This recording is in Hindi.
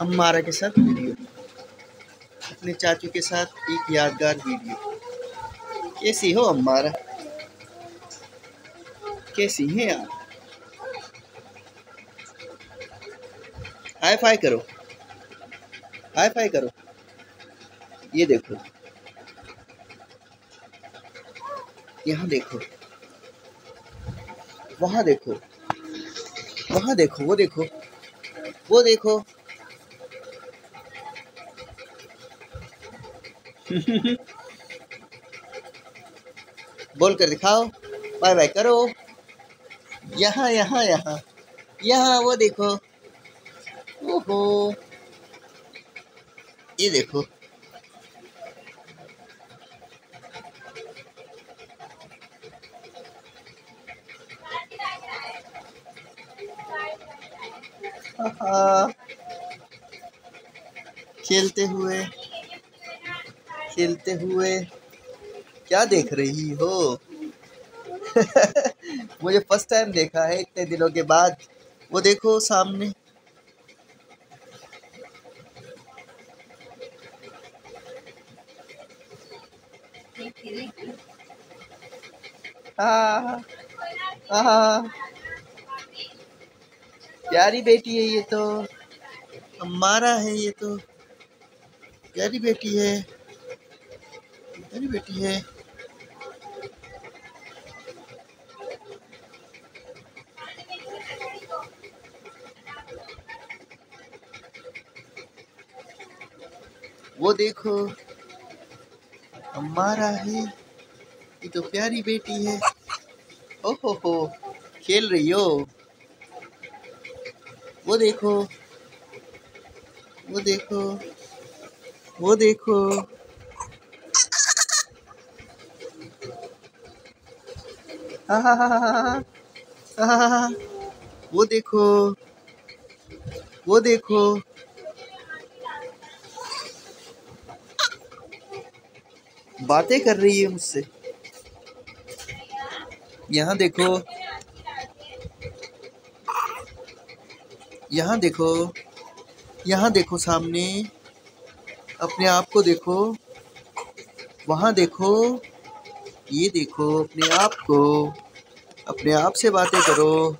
अम्मारा के साथ वीडियो। अपने चाचू के साथ एक यादगार वीडियो। कैसी हो अम्मारा? कैसी हैं आप? हाई फाई करो। हाई फाई करो। ये देखो। यहाँ देखो। वहाँ देखो। वहाँ देखो, वो देखो। वो देखो। बोल कर दिखाओ। बाय बाय करो। यहाँ यहाँ यहाँ। यहाँ, वो देखो। ओहो। ये देखो। खेलते हुए। खेलते हुए क्या देख रही हो? मुझे फ़र्स्ट टाइम देखा है इतने दिनों के बाद। वो देखो सामने। प्यारी बेटी है ये तो। हमारा है ये तो। प्यारी बेटी है। प्यारी बेटी है। वो देखो, हमारा है, ये तो प्यारी बेटी है। ओहो हो खेल रही हो। वो देखो वो देखो वो देखो हा हा हा हा हा हा वो देखो वो देखो। बातें कर रही है मुझसे। यहाँ देखो। यहाँ देखो। यहाँ देखो सामने। अपने आप को देखो। वहाँ देखो। ये देखो अपने आप को अपने आप से बातें करो।